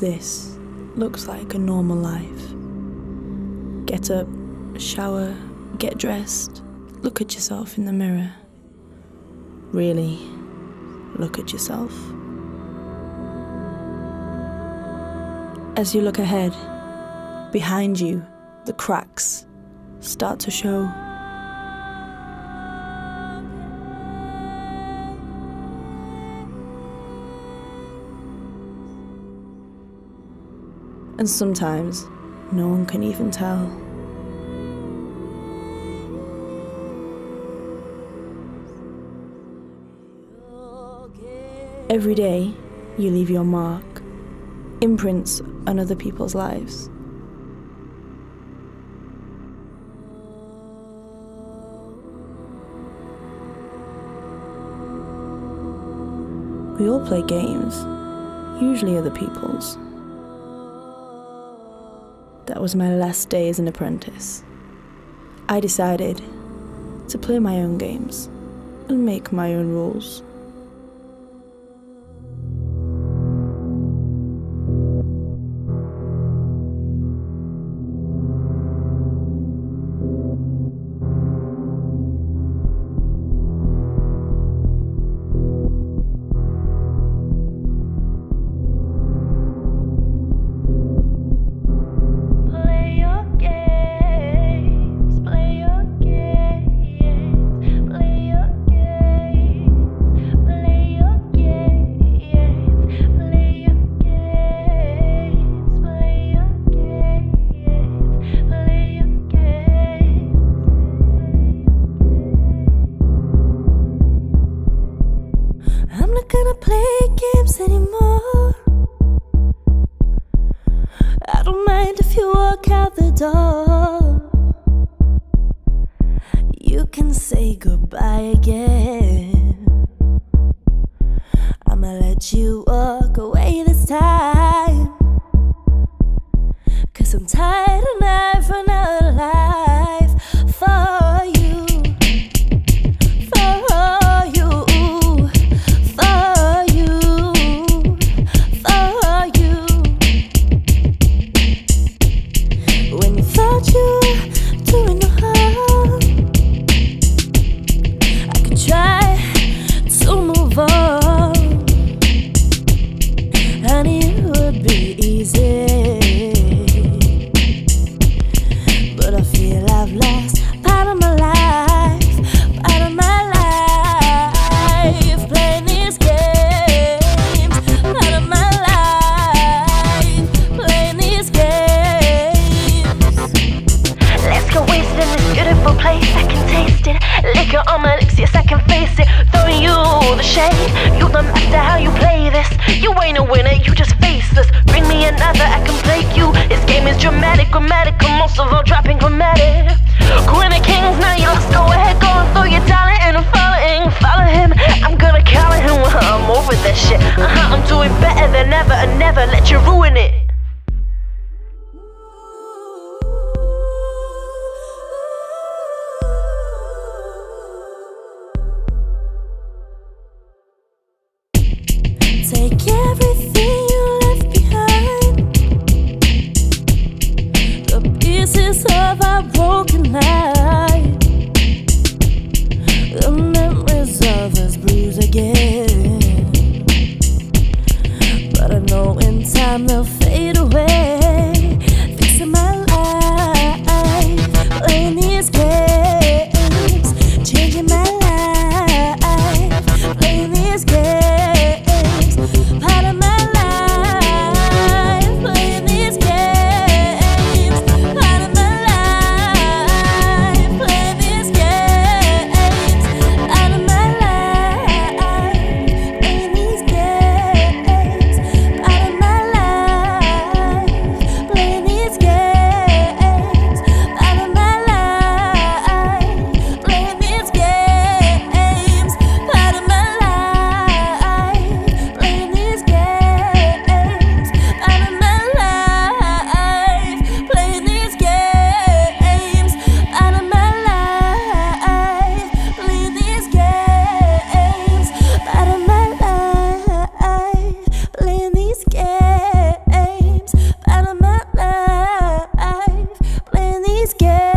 This looks like a normal life. Get up, shower, get dressed, look at yourself in the mirror. Really, look at yourself. As you look ahead, behind you, the cracks start to show. And sometimes no one can even tell. Every day, you leave your mark, imprints on other people's lives. We all play games, usually other people's. That was my last day as an apprentice. I decided to play my own games and make my own rules. Play games anymore. I don't mind if you walk out the door. You can say goodbye again. Place. I can taste it. Liquor on my lips, yes, I can face it. Throwing you the shade. You the master, how you play this. You ain't a winner, you just faceless. Bring me another, I can play you. This game is dramatic, grammatical, most of all dropping grammatic. Queen of Kings, now you lost. Go ahead, go and throw your talent, and I'm follow him. I'm gonna call him, I'm over that shit. Uh huh, I'm doing better than ever, and never let you ruin it. In time scared.